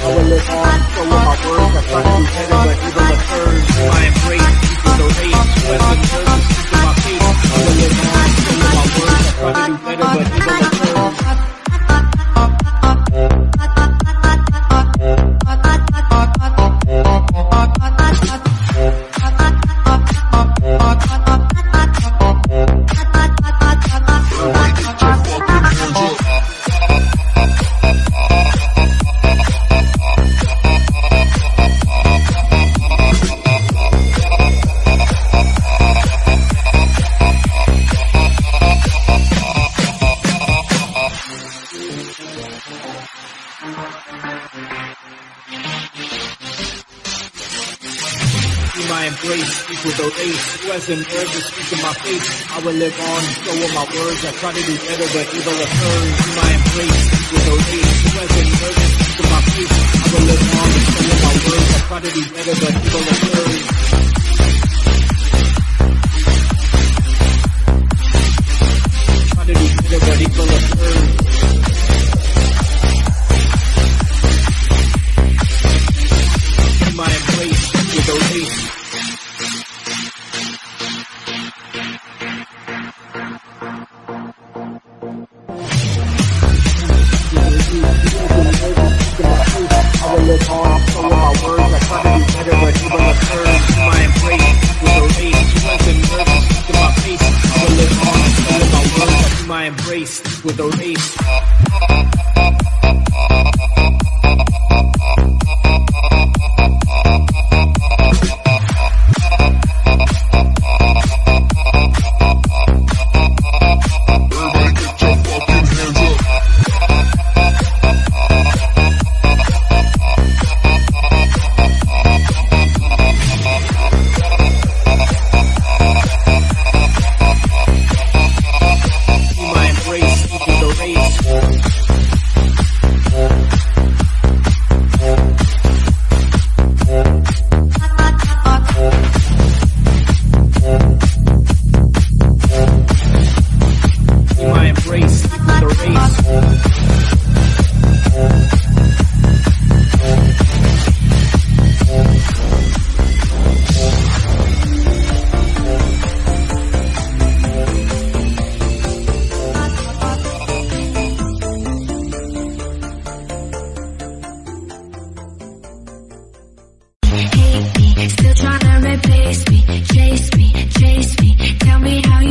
Our lips are so hot. My embrace, speak with the race. Wasn't nervous, speak in my face. I will live on, show with my words. I try to do better, but evil occurs. See my embrace, speak with the race. Wasn't nervous, speak in my face. I will live on, show with my words. I try to do better, but evil occurs. Try to do better, but evil occurs. Embrace with a race. hate me, still trying to replace me, chase me, chase me, tell me how you